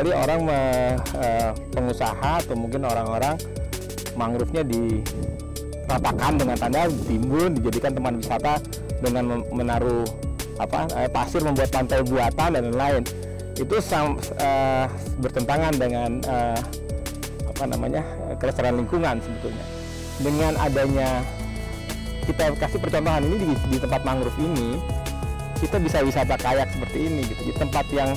kali orang me- eh, pengusaha atau mungkin orang-orang mangrove-nya diratakan dengan tanda timbun dijadikan teman wisata dengan menaruh apa eh, pasir membuat pantai buatan dan lain-lain. Itu sam- eh, bertentangan dengan eh, apa namanya kelestarian lingkungan sebetulnya. Dengan adanya kita kasih percontohan ini di, di tempat mangrove ini kita bisa wisata kayak seperti ini gitu di tempat yang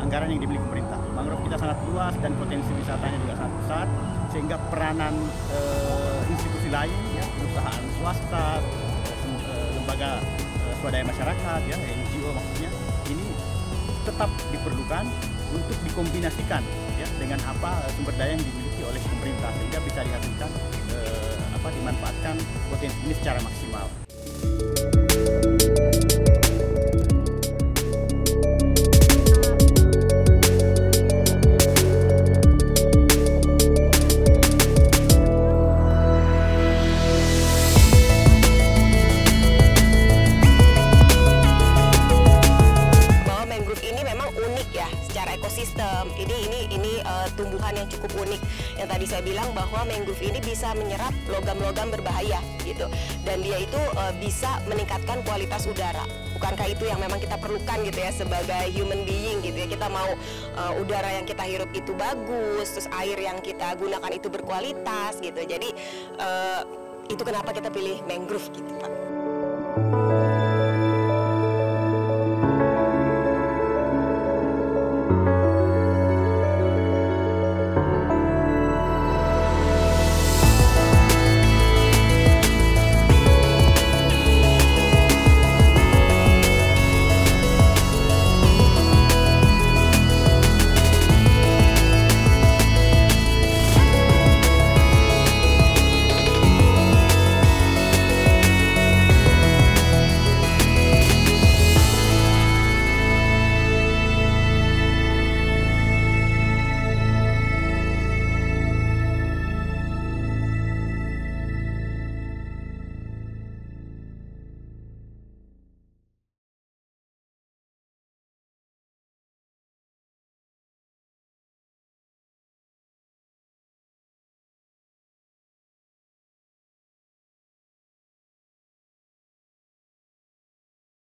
anggaran yang dibeli pemerintah. Mangrove kita sangat luas dan potensi wisatanya juga sangat besar, sehingga peranan eh, institusi lain, ya, perusahaan swasta, eh, lembaga eh, swadaya masyarakat, ya NGO maksudnya, ini tetap diperlukan untuk dikombinasikan ya dengan apa sumber daya yang dimiliki oleh pemerintah sehingga bisa dihasilkan eh, apa dimanfaatkan potensi ini secara maksimal. Unik ya secara ekosistem. Ini ini ini eh, tumbuhan yang cukup unik. Yang tadi saya bilang bahwa mangrove ini bisa menyerap logam-logam berbahaya gitu. Dan dia itu eh, bisa meningkatkan kualitas udara. Bukankah itu yang memang kita perlukan gitu ya sebagai human being gitu ya. Kita mau eh, udara yang kita hirup itu bagus, terus air yang kita gunakan itu berkualitas gitu. Jadi eh, itu kenapa kita pilih mangrove gitu, Pak.